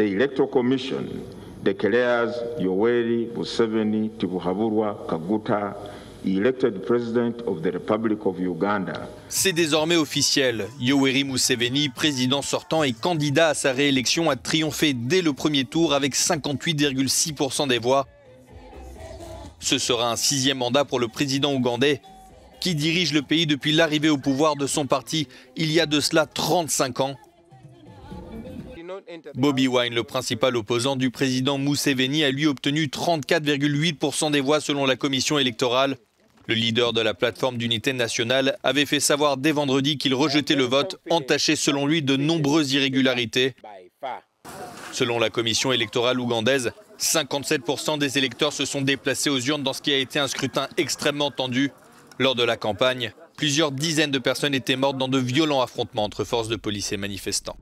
the Electoral Commission declares Yoweri Museveni Tibuhaburwa Kaguta elected president of the Republic of Uganda. C'est désormais officiel. Yoweri Museveni, président sortant et candidat à sa réélection, a triomphé dès le premier tour avec 58,6% des voix. Ce sera un sixième mandat pour le président ougandais qui dirige le pays depuis l'arrivée au pouvoir de son parti il y a de cela 35 ans. Bobby Wine, le principal opposant du président Museveni, a lui obtenu 34,8% des voix selon la commission électorale. Le leader de la plateforme d'unité nationale avait fait savoir dès vendredi qu'il rejetait le vote, entaché selon lui de nombreuses irrégularités. Selon la commission électorale ougandaise, 57% des électeurs se sont déplacés aux urnes dans ce qui a été un scrutin extrêmement tendu. Lors de la campagne, plusieurs dizaines de personnes étaient mortes dans de violents affrontements entre forces de police et manifestants.